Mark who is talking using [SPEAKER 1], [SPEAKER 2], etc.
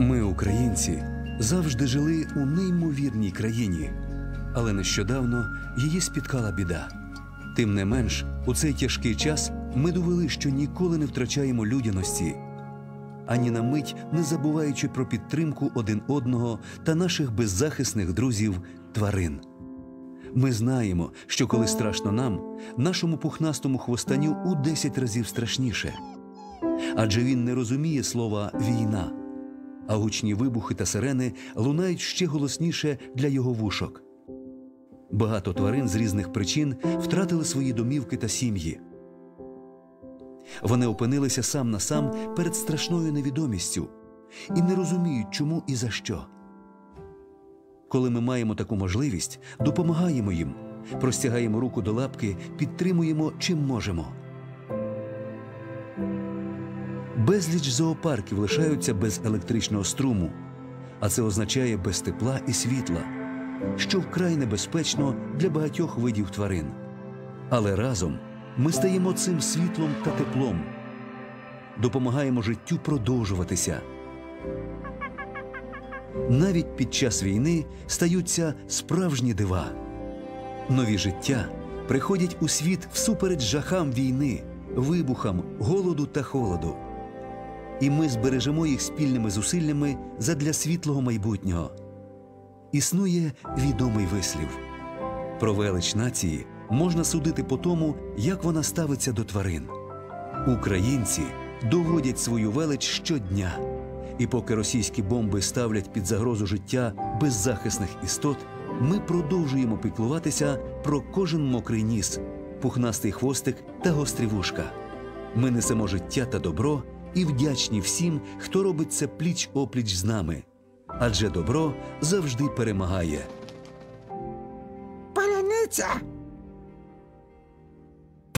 [SPEAKER 1] Ми, українці, завжди жили у неймовірній країні, але нещодавно її спіткала біда. Тим не менш, у цей тяжкий час ми довели, що ніколи не втрачаємо людяності, ані на мить не забуваючи про підтримку один одного та наших беззахисних друзів тварин. Ми знаємо, що коли страшно нам, нашому пухнастому хвостаню у 10 разів страшніше. Адже він не розуміє слова війна, а гучні вибухи та сирени лунають ще голосніше для його вушок. Багато тварин з різних причин втратили свої домівки та сім'ї. Вони опинилися сам на сам перед страшною невідомістю і не розуміють, чому і за що. Коли ми маємо таку можливість, допомагаємо їм, простягаємо руку до лапки, підтримуємо чим можемо. Безліч зоопарків лишаються без електричного струму, а це означає без тепла і світла, що вкрай небезпечно для багатьох видів тварин. Але разом ми стаємо цим світлом та теплом, допомагаємо життю продовжуватися. Навіть під час війни стаються справжні дива. Нові життя приходять у світ всупереч жахам війни, вибухам, голоду та холоду. І ми збережемо їх спільними зусиллями задля світлого майбутнього. Існує відомий вислів про велич нації можна судити по тому, як вона ставиться до тварин. Українці доводять свою велич щодня. І поки російські бомби ставлять під загрозу життя беззахисних істот, ми продовжуємо піклуватися про кожен мокрий ніс, пухнастий хвостик та гострі вушка. Ми несемо життя та добро і вдячні всім, хто робить це пліч опліч з нами. Адже добро завжди перемагає.
[SPEAKER 2] Паляниця